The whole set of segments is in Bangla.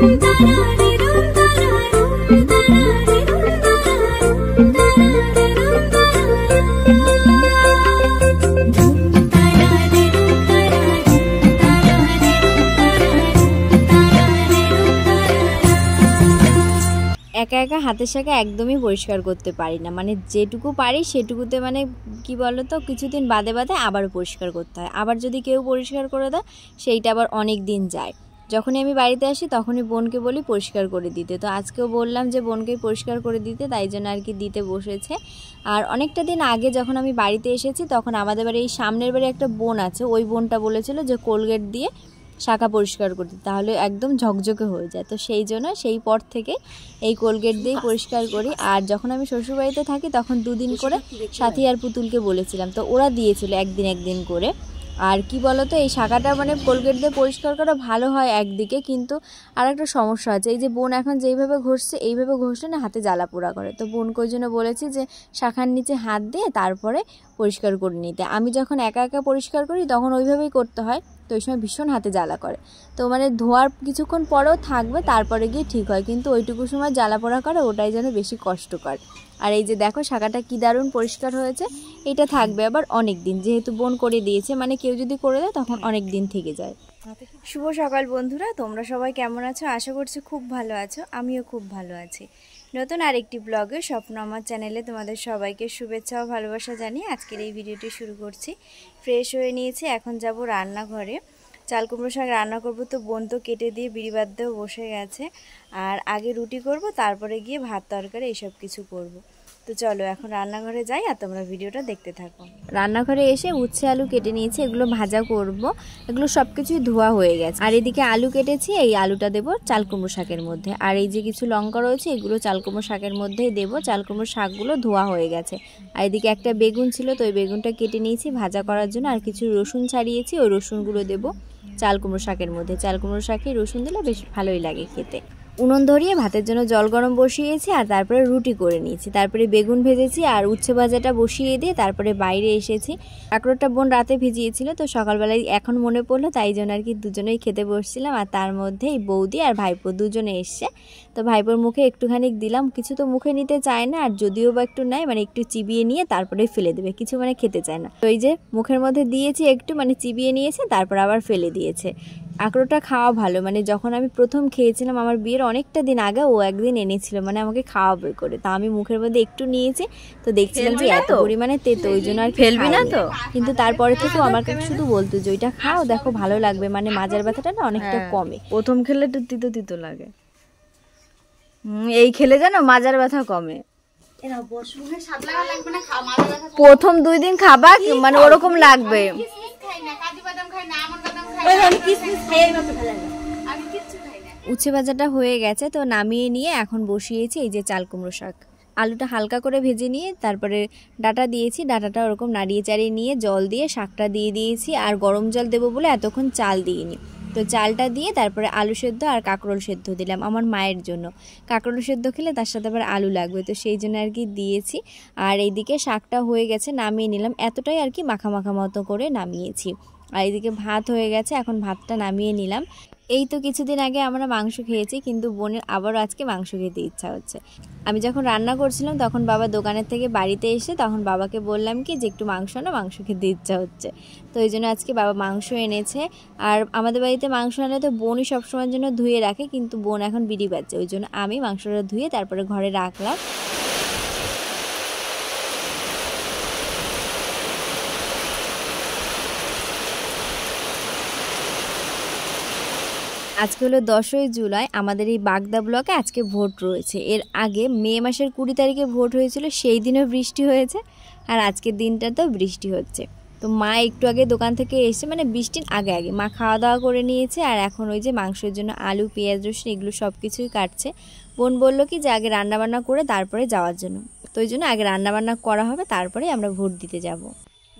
একা একা হাতের শাখা একদমই পরিষ্কার করতে পারি না। মানে যেটুকু পারি সেটুকুতে মানে কি বলো তো কিছুদিন বাদে বাদে আবার পরিষ্কার করতে হয়। আবার যদি কেউ পরিষ্কার করে দেয়, সেইটা আবার অনেক দিন যায়। যখনই আমি বাড়িতে আসি তখনই বোনকে বলি পরিষ্কার করে দিতে। তো আজকেও বললাম যে বোনকেই পরিষ্কার করে দিতে তাই জন্য আর কি দিতে বসেছে। আর অনেকটা দিন আগে যখন আমি বাড়িতে এসেছি তখন আমাদের বাড়ি এই সামনের বাড়ি একটা বোন আছে ওই বোনটা বলেছিল যে কোলগেট দিয়ে শাখা পরিষ্কার করতে তাহলে একদম ঝকঝকে হয়ে যায়। তো সেই জন্য সেই পর থেকে এই কোলগেট দিয়েই পরিষ্কার করি। আর যখন আমি শ্বশুরবাড়িতে থাকি তখন দুদিন করে সাথী আর পুতুলকে বলেছিলাম। তো ওরা দিয়েছিল একদিন একদিন করে। আর কি বলতো, এই শাখাটা মানে কোলগেট দিয়ে পরিষ্কার করা ভালো হয় একদিকে, কিন্তু আর একটা সমস্যা আছে। এই যে বোন এখন যেইভাবে ঘষছে, এইভাবে ঘষলে না হাতে জ্বালা পোড়া করে। তো বোনকে জন্য বলেছি যে শাখার নিচে হাত দিয়ে তারপরে পরিষ্কার করে নিতে। আমি যখন একা একা পরিষ্কার করি, তখন ওইভাবেই করতে হয়। তো ওই সময় ভীষণ হাতে জ্বালা করে। তো মানে ধোয়ার কিছুক্ষণ পরেও থাকবে, তারপরে গিয়ে ঠিক হয়। কিন্তু ওইটুকু সময় জ্বালা পোড়া করে, ওটাই যেন বেশি কষ্টকর। আর এই যে দেখো, শাখাটা কি দারুণ পরিষ্কার হয়েছে, এটা থাকবে আবার অনেক দিন। যেহেতু বোন করে দিয়েছে মানে কেউ যদি করে দেয়, তখন অনেক দিন থেকে যায়। শুভ সকাল বন্ধুরা, তোমরা সবাই কেমন আছো? আশা করছি খুব ভালো আছো, আমিও খুব ভালো আছি। নতুন আরেকটি ব্লগে স্বপ্ন আমার চ্যানেলে তোমাদের সবাইকে শুভেচ্ছা ও ভালোবাসা জানিয়ে আজকের এই ভিডিওটি শুরু করছি। ফ্রেশ হয়ে নিয়েছি, এখন যাব রান্নাঘরে। চাল কুমড়ো শাক রান্না করব তো বোন তো কেটে দিয়ে বিড়ি বাদ্যেও বসে গেছে। আর আগে রুটি করব, তারপরে গিয়ে ভাত তরকারি, এইসব কিছু করব। তো চলো এখন রান্নাঘরে যাই আর তোমরা ভিডিওটা দেখতে থাকো। রান্নাঘরে এসে উচ্ছে আলু কেটে নিয়েছি, এগুলো ভাজা করব। এগুলো সব কিছুই ধোয়া হয়ে গেছে। আর এদিকে আলু কেটেছি, এই আলুটা দেবো চাল কুমড়ো শাকের মধ্যে। আর এই যে কিছু লঙ্কা রয়েছে, এগুলো চাল কুমড়ো শাকের মধ্যেই দেবো। চালকুমড়ো শাকগুলো ধোয়া হয়ে গেছে। আর এদিকে একটা বেগুন ছিল, তো ওই বেগুনটা কেটে নিয়েছি ভাজা করার জন্য। আর কিছু রসুন ছাড়িয়েছি, ওই রসুনগুলো দেবো চাল কুমড়ো শাকের মধ্যে। চাল কুমড়ো শাকে রসুন দিলে বেশ ভালোই লাগে খেতে। উনুন ধরিয়ে ভাতের জন্য জল গরম বসিয়েছি আর তারপরে রুটি করে নিয়েছি। তারপরে বেগুন ভেজেছি আর উচ্ছে ভাজাটা বসিয়ে দিয়ে তারপরে বাইরে এসেছি। কাঁকড়োটা বোন রাতে ভিজিয়েছিল তো সকালবেলায় এখন মনে পড়ল তাই জন্য আর কি দুজনেই খেতে বসছিলাম আর তার মধ্যে এই বৌদি আর ভাইপো দুজনে এসছে। তো ভাইপোর মুখে একটুখানি দিলাম, কিছু তো মুখে নিতে চায় না আর যদিও বা একটু নেয় মানে একটু চিবিয়ে নিয়ে তারপরে ফেলে দেবে, কিছু মানে খেতে চায় না। তো এই যে মুখের মধ্যে দিয়েছি একটু মানে চিবিয়ে নিয়েছে, তারপর আবার ফেলে দিয়েছে। আঁকড়োটা খাওয়া ভালো। মানে যখন আমি প্রথম খেয়েছিলাম আমার বিয়ের অনেকটা দিন আগে ও একদিন এনেছিল মানে আমাকে খাওয়াবে করে। তা আমি মুখের মধ্যে একটু নিয়েছি তো দেখছিলাম যে এত পরিমাণে তেতো ওই জন্য আর ফেলবি না তো? কিন্তু তারপরে থেকেও আমার কাছে শুধু বলতো যে ওইটা খাও দেখো ভালো লাগবে। মানে মাজার ব্যথাটা না অনেকটা কমে। প্রথম খেলে একটু তিতো তিতো লাগে। হুম, এই খেলে জানো মাজার ব্যথা কমে। প্রথম দুই দিন খাবা মানে ওরকম লাগবে। উচ্ছে ভাজাটা হয়ে গেছে তো নামিয়ে নিয়ে এখন বসিয়েছি এই যে চাল কুমড়ো শাক। আলুটা হালকা করে ভেজে নিয়ে তারপরে ডাটা দিয়েছি ডাটাটা ওরকম নাড়িয়ে চাড়িয়ে নিয়ে জল দিয়ে শাকটা দিয়ে দিয়েছি আর গরম জল দেবো বলে এতক্ষণ চাল দিইনি। তো চালটা দিয়ে তারপরে আলু সেদ্ধ আর কাঁকরোল সেদ্ধ দিলাম আমার মায়ের জন্য। কাঁকরোল সেদ্ধ খেলে তার সাথে আবার আলু লাগবে তো সেই জন্য আর কি দিয়েছি। আর এইদিকে শাকটা হয়ে গেছে নামিয়ে নিলাম। এতটাই আর কি মাখা মাখা মতো করে নামিয়েছি। আর এইদিকে ভাত হয়ে গেছে, এখন ভাতটা নামিয়ে নিলাম। এই তো কিছুদিন আগে আমরা মাংস খেয়েছি, কিন্তু বোনের আবারও আজকে মাংস খেতে ইচ্ছা হচ্ছে। আমি যখন রান্না করছিলাম, তখন বাবা দোকানের থেকে বাড়িতে এসে তখন বাবাকে বললাম কি যে, একটু মাংস না মাংস খেতে ইচ্ছা হচ্ছে। তো এই জন্য আজকে বাবা মাংস এনেছে। আর আমাদের বাড়িতে মাংস আনলে তো বোনই সবসময়ের জন্য ধুয়ে রাখে, কিন্তু বোন এখন বিড়ি বাজছে, ওই জন্য আমি মাংসটা ধুয়ে তারপরে ঘরে রাখলাম। আজকে হলো দশই জুলাই, আমাদের এই বাগদা ব্লকে আজকে ভোট রয়েছে। এর আগে মে মাসের কুড়ি তারিখে ভোট হয়েছিল, সেই দিনও বৃষ্টি হয়েছে আর আজকের দিনটাতেও বৃষ্টি হচ্ছে। তো মা একটু আগে দোকান থেকে এসে মানে বৃষ্টির আগে আগে, মা খাওয়া দাওয়া করে নিয়েছে আর এখন ওই যে মাংসের জন্য আলু, পেঁয়াজ, রসুন এগুলো সব কিছুই কাটছে। বোন বলল কি যে আগে রান্নাবান্না করে তারপরে যাওয়ার জন্য। তো ওই জন্য আগে রান্নাবান্না করা হবে, তারপরে আমরা ভোট দিতে যাব।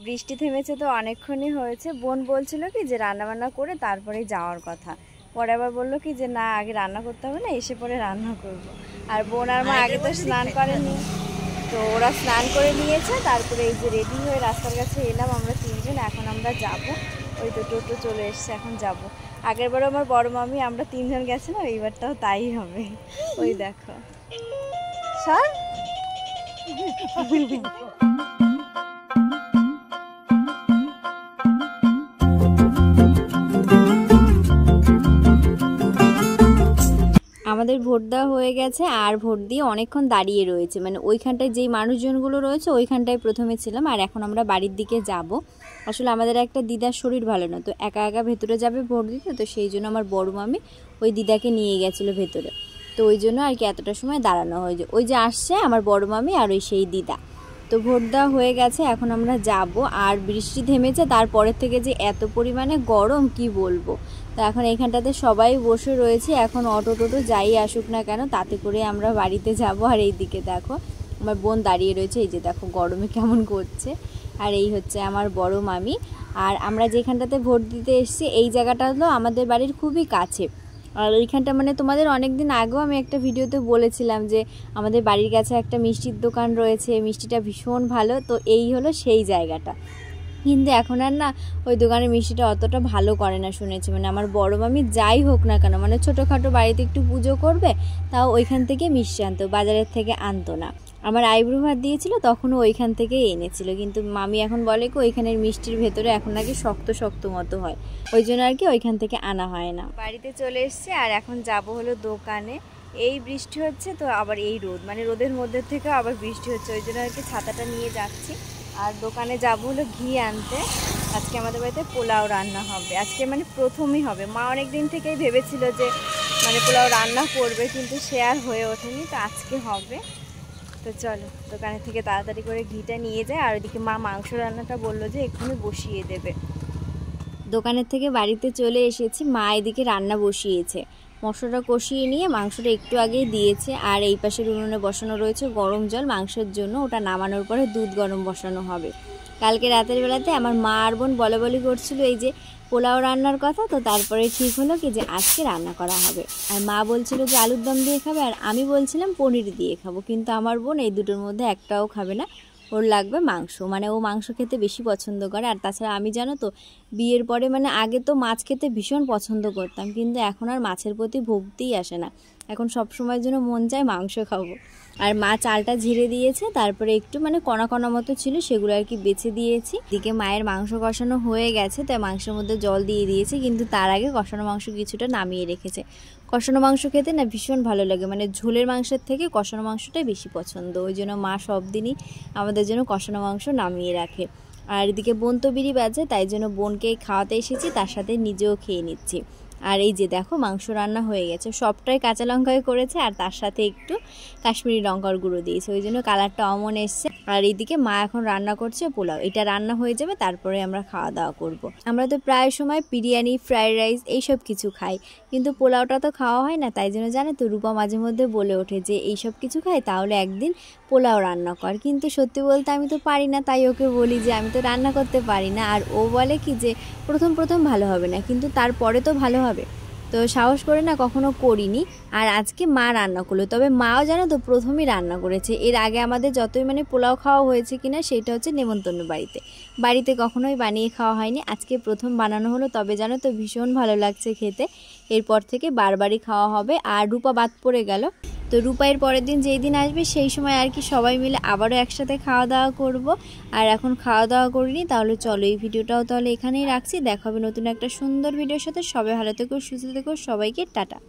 বৃষ্টি থেমেছে তো অনেকক্ষণই হয়েছে। বোন বলছিল কি যে রান্নাবান্না করে তারপরে যাওয়ার কথা। পরে আবার বলল কি যে না আগে রান্না করতে হবে না এসে পরে রান্না করব। আর বোন আর মা আগে তো স্নান করেনি। তো ওরা স্নান করে নিয়েছে তারপরে এই যে রেডি হয়ে রাস্তার কাছে এলাম আমরা তিনজন এখন আমরা যাব। ওই তো টোটো চলে এসছে এখন যাব। আগেরবারও আমার বড় মামি আমরা তিনজন গেছিলাম এইবারটাও তাই হবে। ওই দেখো। সর। আমাদের ভোট দেওয়া হয়ে গেছে আর ভোট দিয়ে অনেকক্ষণ দাঁড়িয়ে রয়েছে। মানে ওইখানটায় যেই মানুষজনগুলো রয়েছে, ওইখানটায় প্রথমে ছিলাম আর এখন আমরা বাড়ির দিকে যাব। আসলে আমাদের একটা দিদার শরীর ভালো না, তো একা একা ভেতরে যাবে ভোট দিতে, তো সেই জন্য আমার বড় মামি ওই দিদাকে নিয়ে গেছিল ভেতরে। তো ওই জন্য আর কি এতটা সময় দাঁড়ানো হয় যে ওই যে আসছে আমার বড় মামি আর ওই সেই দিদা। তো ভোট দেওয়া হয়ে গেছে, এখন আমরা যাব। আর বৃষ্টি থেমেছে, তারপরের থেকে যে এত পরিমাণে গরম, কি বলব? তো এখন এখানটাতে সবাই বসে রয়েছে। এখন অটো টোটো যাই আসুক না কেন, তাতে করে আমরা বাড়িতে যাব। আর এই দিকে দেখো, আমার বোন দাঁড়িয়ে রয়েছে। এই যে দেখো, গরমে কেমন করছে। আর এই হচ্ছে আমার বড় মামি। আর আমরা যেখানটাতে ভোট দিতে এসেছি, এই জায়গাটা হলো আমাদের বাড়ির খুবই কাছে। আর ওইখানটা মানে তোমাদের অনেক দিন আগেও আমি একটা ভিডিওতে বলেছিলাম যে, আমাদের বাড়ির কাছে একটা মিষ্টির দোকান রয়েছে। মিষ্টিটা ভীষণ ভালো। তো এই হলো সেই জায়গাটা। কিন্তু এখন আর না, ওই দোকানের মিষ্টিটা অতটা ভালো করে না শুনেছি। মানে আমার বড় মামি যাই হোক না কেন মানে ছোটোখাটো বাড়িতে একটু পুজো করবে, তাও ওইখান থেকে মিষ্টি আনতো, বাজারের থেকে আনতো না। আমার আইব্রো ভাত দিয়েছিল, তখনও ওইখান থেকেই এনেছিল। কিন্তু মামি এখন বলে কি, ওইখানের মিষ্টির ভেতরে এখন নাকি শক্ত শক্ত মতো হয়। ওই জন্য আর কি ওইখান থেকে আনা হয় না। বাড়িতে চলে এসেছি, আর এখন যাব হলো দোকানে। এই বৃষ্টি হচ্ছে, তো আবার এই রোদ। মানে রোদের মধ্যে থেকে আবার বৃষ্টি হচ্ছে, ওই জন্য আর কি ছাতাটা নিয়ে যাচ্ছি। আর দোকানে যাব হলো ঘি আনতে। আজকে আমাদের বাড়িতে পোলাও রান্না হবে। আজকে মানে প্রথমই হবে। মা অনেক দিন থেকেই ভেবেছিল যে মানে পোলাও রান্না করবে, কিন্তু সে আর হয়ে ওঠেনি, তো আজকে হবে। তো চলো, দোকানে থেকে তাড়াতাড়ি করে ঘিটা নিয়ে যায়, আর ওইদিকে মা মাংস রান্নাটা বলল যে এক্ষুনি বসিয়ে দেবে। দোকানের থেকে বাড়িতে চলে এসেছি। মা এদিকে রান্না বসিয়েছে। মশলাটা কষিয়ে নিয়ে মাংসটা একটু আগেই দিয়েছে। আর এই পাশের উনুনে বসানো রয়েছে গরম জল। মাংসের জন্য ওটা নামানোর পরে দুধ গরম বসানো হবে। কালকে রাতের বেলাতে আমার মা আর বোন বলে বলি করছিল এই যে পোলাও রান্নার কথা, তো তারপরে ঠিক হলো কি যে আজকে রান্না করা হবে। আর মা বলছিল যে আলুর দম দিয়ে খাবে, আর আমি বলছিলাম পনির দিয়ে খাব। কিন্তু আমার বোন এই দুটোর মধ্যে একটাও খাবে না। ওর লাগবে মাংস। মানে ও মাংস খেতে বেশি পছন্দ করে। আর তাছাড়া আমি জানো তো, বিয়ের পরে মানে আগে তো মাছ খেতে ভীষণ পছন্দ করতাম। কিন্তু এখন আর মাছের প্রতি ভক্তিই আসে না। এখন সব সময়ের জন্য মন চায় মাংস খাব। আর মা চালটা ঝিরে দিয়েছে, তারপরে একটু মানে কণা কণা মতো ছিল, সেগুলো আর কি বেছে দিয়েছি। দিকে মায়ের মাংস কষানো হয়ে গেছে, তাই মাংসের মধ্যে জল দিয়ে দিয়েছি, কিন্তু তার আগে কষানো মাংস কিছুটা নামিয়ে রেখেছে। কষানো মাংস খেতে না ভীষণ ভালো লাগে। মানে ঝোলের মাংসের থেকে কষানো মাংসটাই বেশি পছন্দ। ওই জন্য মা সব দিনই আমাদের জন্য কষানো মাংস নামিয়ে রাখে। আর এদিকে বোন তো বিড়ি বাজে, তাই জন্য বোনকে খাওয়াতে এসেছি, তার সাথে নিজেও খেয়ে নিচ্ছি। আর এই যে দেখো, মাংস রান্না হয়ে গেছে। সবটাই কাঁচা লঙ্কায় করেছে আর তার সাথে একটু কাশ্মীরি লঙ্কার গুঁড়ো দিয়েছে। ওই জন্য কালারটা অমন এসছে। আর এইদিকে মা এখন রান্না করছে পোলাও। এটা রান্না হয়ে যাবে, তারপরে আমরা খাওয়া দাওয়া করব। আমরা তো প্রায় সময় বিরিয়ানি ফ্রাইড রাইস এইসব কিছু খাই। কিন্তু পোলাওটা তো খাওয়া হয় না, তাই জন্য জানে তো, রূপা মাঝে মধ্যে বলে ওঠে যে, এইসব কিছু খাই, তাহলে একদিন পোলাও রান্না কর। কিন্তু সত্যি বলতে আমি তো পারি না, তাই ওকে বলি যে, আমি তো রান্না করতে পারি না। আর ও বলে কি যে, প্রথম প্রথম ভালো হবে না। কিন্তু তারপরে তো ভালো হবে। তো সাহস করে না কখনো করিনি। আর আজকে মা রান্না করল। তবে মাও জানো তো প্রথমেই রান্না করেছে। এর আগে আমাদের যতই মানে পোলাও খাওয়া হয়েছে কিনা, সেটা হচ্ছে নেমন্তন্ন বাড়িতে। বাড়িতে কখনোই বানিয়ে খাওয়া হয়নি। আজকে প্রথম বানানো হলো, তবে জানো তো ভীষণ ভালো লাগছে খেতে। এরপর থেকে বারবারই খাওয়া হবে। আর রূপা বাদ পড়ে গেল। তো রূপাইয়ের পরের দিন যেই দিন আসবে, সেই সময় আর কি সবাই মিলে আবারও একসাথে খাওয়া দাওয়া করব। আর এখন খাওয়া দাওয়া করিনি, তাহলে চলো এই ভিডিওটাও তাহলে এখানেই রাখছি। দেখা হবে নতুন একটা সুন্দর ভিডিওর সাথে। সবাই ভালো থেকো, সুস্থ থেকো, সবাইকে টাটা।